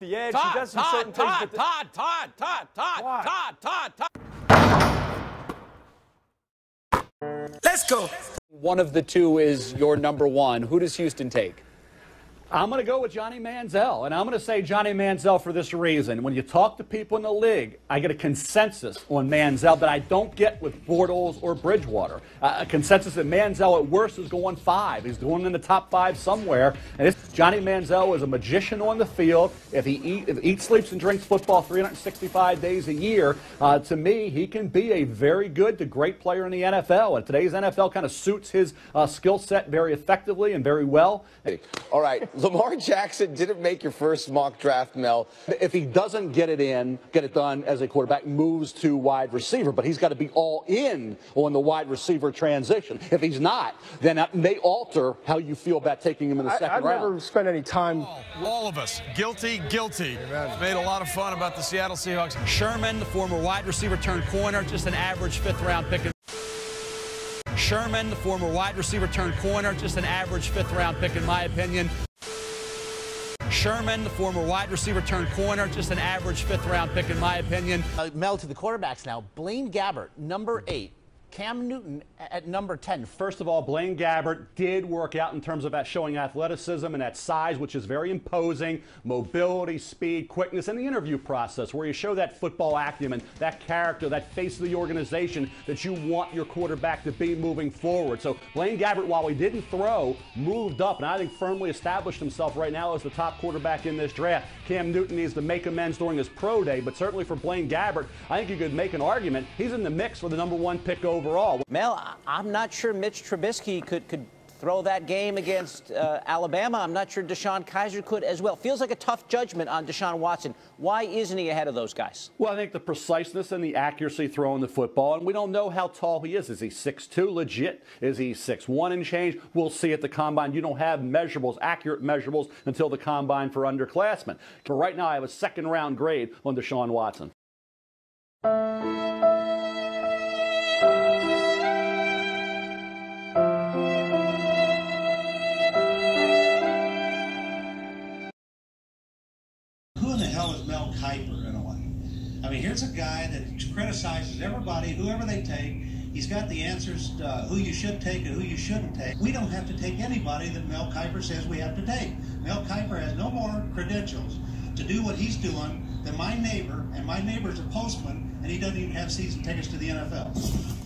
the edge. Todd, he does some Todd, certain Todd, things. but Todd, Todd, Todd, Todd, Why? Todd, Todd, Todd. Let's go. One of the two is your number one. Who does Houston take? I'm going to go with Johnny Manziel, and I'm going to say Johnny Manziel for this reason. When you talk to people in the league, I get a consensus on Manziel that I don't get with Bortles or Bridgewater. Uh, a consensus that Manziel at worst is going five. He's going in the top five somewhere. And Johnny Manziel is a magician on the field. If he eat, if eats, sleeps, and drinks football 365 days a year, uh, to me, he can be a very good to great player in the NFL. And today's NFL kind of suits his uh, skill set very effectively and very well. All right, Lamar Jackson didn't make your first mock draft, Mel. If he doesn't get it in, get it done as a quarterback, moves to wide receiver, but he's got to be all in on the wide receiver transition. If he's not, then that may alter how you feel about taking him in the I, second I've round. never spent any time. Oh, all of us guilty, guilty. Made a lot of fun about the Seattle Seahawks. Sherman, the former wide receiver turned corner, just an average fifth round pick. Sherman, the former wide receiver turned corner, just an average fifth round pick in my opinion. Sherman, the former wide receiver turned corner, just an average fifth round pick in my opinion. Uh, Mel to the quarterbacks now. Blaine Gabbert, number eight. Cam Newton at number 10. First of all, Blaine Gabbert did work out in terms of that showing athleticism and that size, which is very imposing, mobility, speed, quickness, and the interview process where you show that football acumen, that character, that face of the organization that you want your quarterback to be moving forward. So Blaine Gabbert, while he didn't throw, moved up and I think firmly established himself right now as the top quarterback in this draft. Cam Newton needs to make amends during his pro day, but certainly for Blaine Gabbert, I think you could make an argument. He's in the mix for the number one pick overall. Mel, I- I'm not sure Mitch Trubisky could could throw that game against uh, Alabama. I'm not sure DeShone Kizer could as well. Feels like a tough judgment on Deshaun Watson. Why isn't he ahead of those guys? Well, I think the preciseness and the accuracy throwing the football, and we don't know how tall he is. Is he 6'2 legit? Is he 6'1 and change? We'll see at the combine. You don't have measurables, accurate measurables, until the combine for underclassmen. But right now, I have a second round grade on Deshaun Watson. Hell is Mel Kiper in a way? I mean, here's a guy that criticizes everybody, whoever they take. He's got the answers to uh, who you should take and who you shouldn't take. We don't have to take anybody that Mel Kiper says we have to take. Mel Kiper has no more credentials to do what he's doing than my neighbor, and my neighbor's a postman, and he doesn't even have season tickets to the NFL.